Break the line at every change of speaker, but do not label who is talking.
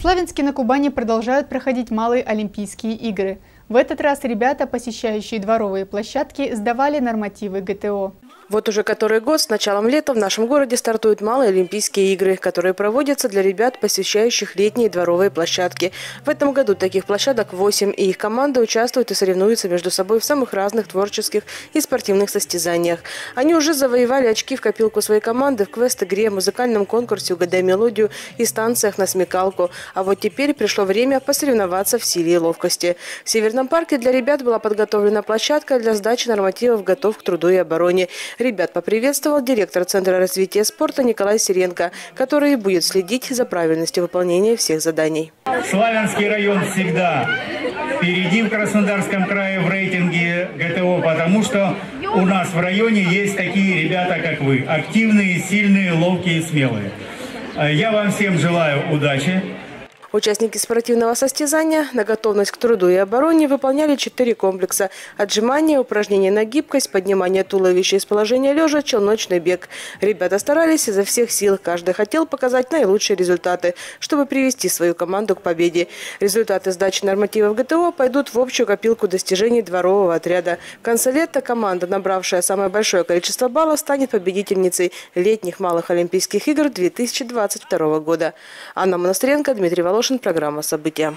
Славянске на Кубани продолжают проходить малые Олимпийские игры. В этот раз ребята, посещающие дворовые площадки, сдавали нормативы ГТО.
Вот уже который год с началом лета в нашем городе стартуют малые Олимпийские игры, которые проводятся для ребят, посещающих летние дворовые площадки. В этом году таких площадок 8, и их команды участвуют и соревнуются между собой в самых разных творческих и спортивных состязаниях. Они уже завоевали очки в копилку своей команды в квест-игре, музыкальном конкурсе «Угадай мелодию» и станциях на смекалку. А вот теперь пришло время посоревноваться в силе и ловкости. В Северном парке для ребят была подготовлена площадка для сдачи нормативов «Готов к труду и обороне». Ребят поприветствовал директор Центра развития спорта Николай Сиренко, который будет следить за правильностью выполнения всех заданий.
Славянский район всегда впереди в Краснодарском крае в рейтинге ГТО, потому что у нас в районе есть такие ребята, как вы. Активные, сильные, ловкие, смелые. Я вам всем желаю удачи.
Участники спортивного состязания на готовность к труду и обороне выполняли четыре комплекса – отжимания, упражнения на гибкость, поднимание туловища из положения лежа, челночный бег. Ребята старались изо всех сил, каждый хотел показать наилучшие результаты, чтобы привести свою команду к победе. Результаты сдачи нормативов ГТО пойдут в общую копилку достижений дворового отряда. В конце лета команда, набравшая самое большое количество баллов, станет победительницей летних малых Олимпийских игр 2022 года. Анна Монастренко, Дмитрий Волошин. Волошин, программа «События».